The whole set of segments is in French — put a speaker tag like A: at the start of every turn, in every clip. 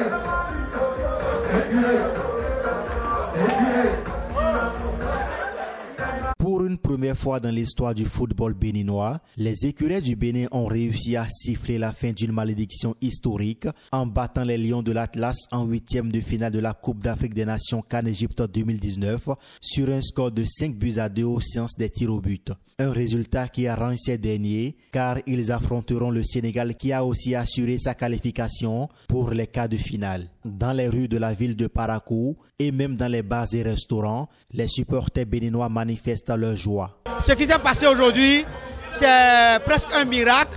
A: Hey, hey. Première fois dans l'histoire du football béninois, les écureuils du Bénin ont réussi à siffler la fin d'une malédiction historique en battant les Lions de l'Atlas en huitième de finale de la Coupe d'Afrique des Nations Cannes Égypte 2019 sur un score de 5 buts à 2 aux sciences des tirs au but. Un résultat qui arrange ces derniers car ils affronteront le Sénégal qui a aussi assuré sa qualification pour les quarts de finale. Dans les rues de la ville de Parakou et même dans les bars et restaurants, les supporters béninois manifestent leur joie.
B: Ce qui s'est passé aujourd'hui, c'est presque un miracle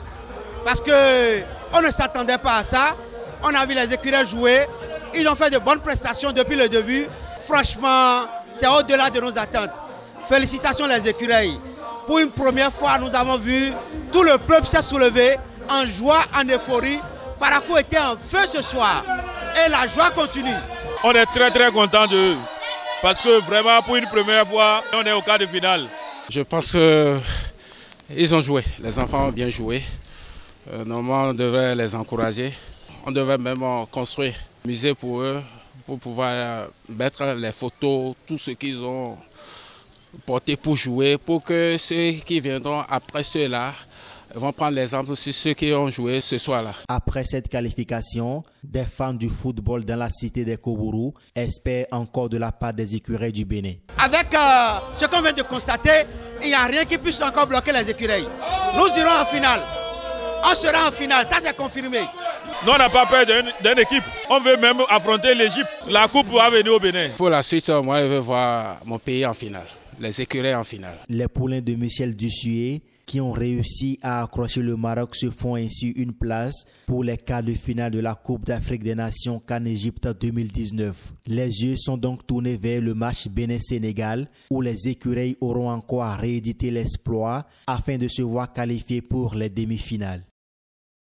B: parce que on ne s'attendait pas à ça. On a vu les écureuils jouer. Ils ont fait de bonnes prestations depuis le début. Franchement, c'est au-delà de nos attentes. Félicitations les écureuils. Pour une première fois, nous avons vu tout le peuple s'est soulevé en joie, en euphorie. Parakou était en feu ce soir. Et la joie continue.
C: On est très très content d'eux. Parce que vraiment, pour une première fois, on est au quart de finale.
D: Je pense qu'ils ont joué. Les enfants ont bien joué. Euh, normalement, on devrait les encourager. On devrait même construire un musée pour eux, pour pouvoir mettre les photos, tout ce qu'ils ont porté pour jouer, pour que ceux qui viendront après ceux-là vont prendre l'exemple sur ceux qui ont joué ce soir-là.
A: Après cette qualification, des fans du football dans la cité des Kobourou espèrent encore de la part des écureuils du Bénin.
B: Avec euh, ce qu'on vient de constater, il n'y a rien qui puisse encore bloquer les écureuils. Nous irons en finale. On sera en finale, ça c'est confirmé.
C: Nous, on n'a pas peur d'une équipe. On veut même affronter l'Égypte. La coupe va venir au Bénin.
D: Pour la suite, moi, je veux voir mon pays en finale. Les écureuils en finale.
A: Les poulains de Michel Dussuet qui ont réussi à accrocher le Maroc se font ainsi une place pour les quarts de finale de la Coupe d'Afrique des Nations Cannes Égypte 2019. Les yeux sont donc tournés vers le match Bénin-Sénégal où les écureuils auront encore à rééditer l'exploit afin de se voir qualifiés pour les demi-finales.